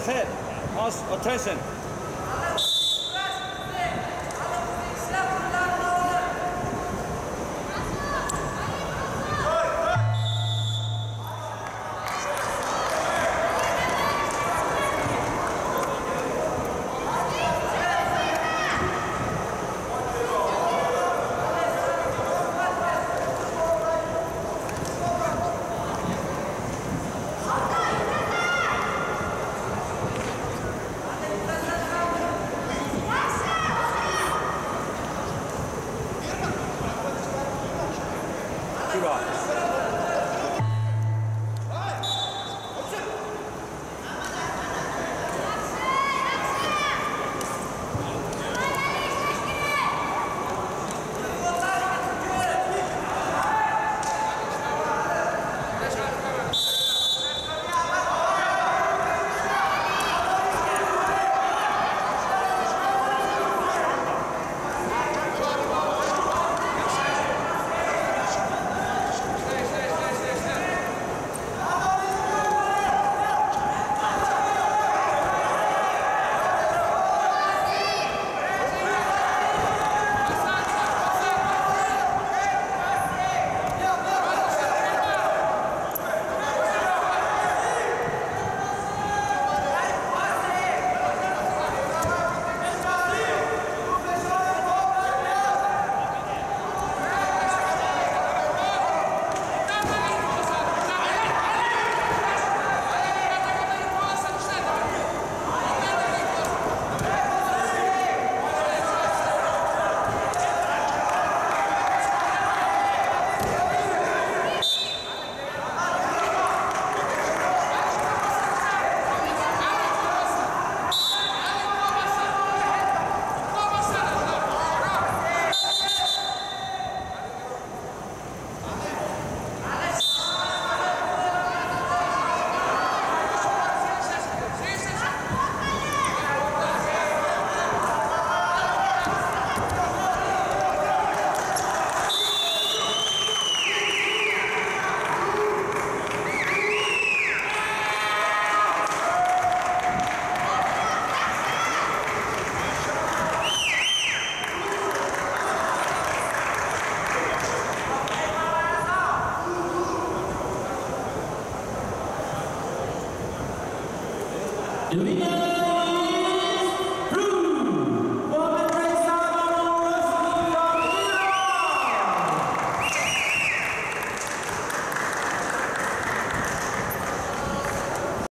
set. Most attention. The winner